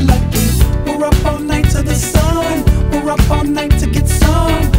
lucky. We're up all night to the sun. We're up all night to get some.